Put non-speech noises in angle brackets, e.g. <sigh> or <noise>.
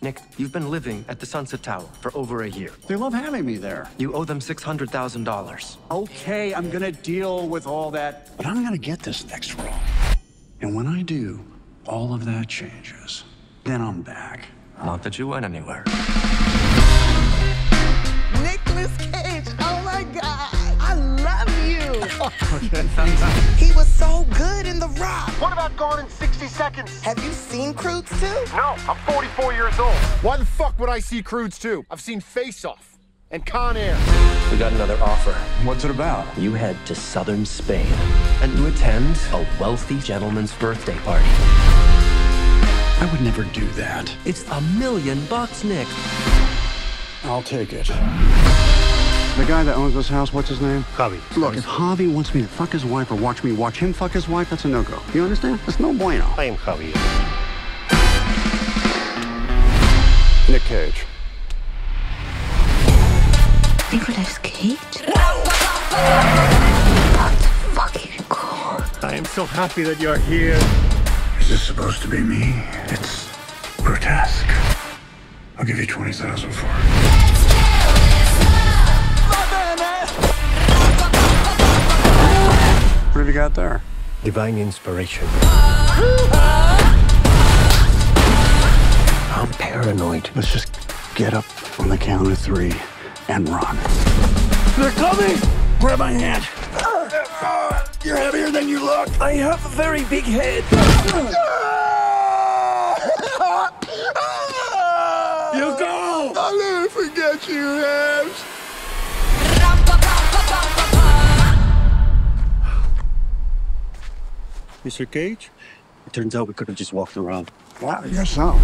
Nick, you've been living at the Sunset Tower for over a year. They love having me there. You owe them $600,000. Okay, I'm gonna deal with all that, but I'm gonna get this next role. And when I do, all of that changes. Then I'm back. Not that you went anywhere. Nicolas Cage, oh my God, I love you. <laughs> he was so good in The Rock. What about Gone in 60 Seconds? Have you seen Croods too? No, I'm 44 years old. Why the fuck would I see Croods 2? I've seen Face Off and Con Air. We got another offer. What's it about? You head to southern Spain and you attend a wealthy gentleman's birthday party. I would never do that. It's a million bucks, Nick. I'll take it. The guy that owns this house, what's his name? Javi. Look, if Javi wants me to fuck his wife or watch me watch him fuck his wife, that's a no-go. You understand? That's no bueno. I am Javier. Nick Cage. Nicolas Cage? That's fucking cool. I am so happy that you're here. Is this supposed to be me? It's grotesque. I'll give you 20,000 for it. Have you got there? Divine inspiration. I'm paranoid. Let's just get up on the count of three and run. They're coming! Grab my hand. You're heavier than you look. I have a very big head. <laughs> You go. I'll never forget you, Habs. Mr. Cage? It turns out we could have just walked around. Wow, yes, so.